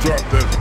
Drop that.